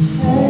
Hey.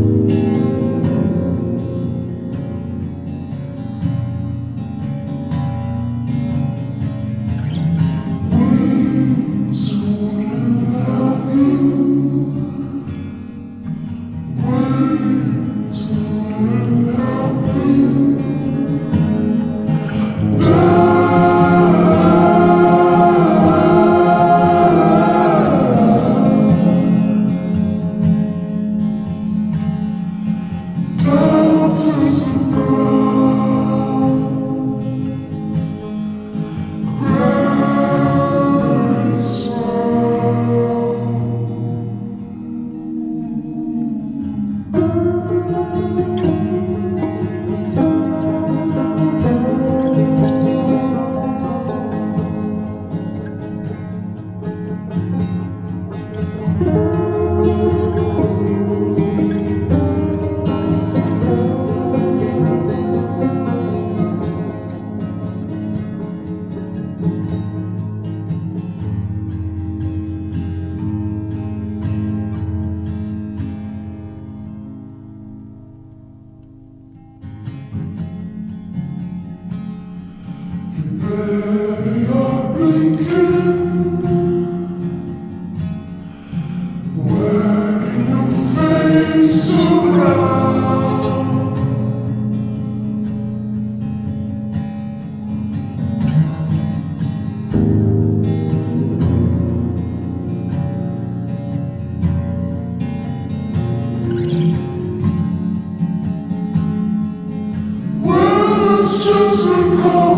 just recall.